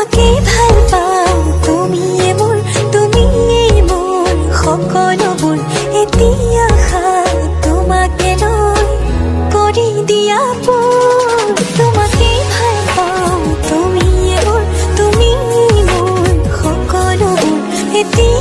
তোমাকে ভাল পাওঁ তুমিয়ে মোৰ তুমিয়েই মোৰ সকলোবোৰ এতিয়া খাল তোমাকে লৈ কৰি দিয়া এতিয়া